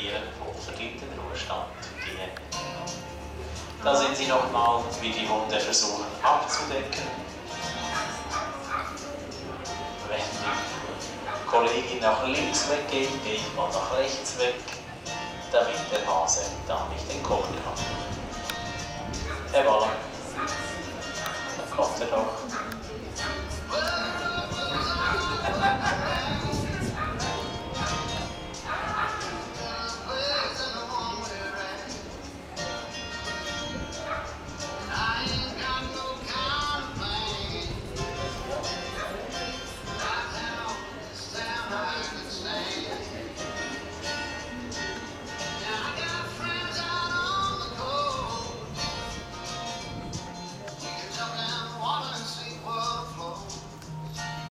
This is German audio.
ihren hochverdienten Ruhestand gehen. Da sind sie nochmal, wie die Hunde versuchen abzudecken. Wenn die Kollegin nach links weggeht, gehe ich mal nach rechts weg, damit der Hase da nicht entkommen kann. Herr voilà. da kommt er doch.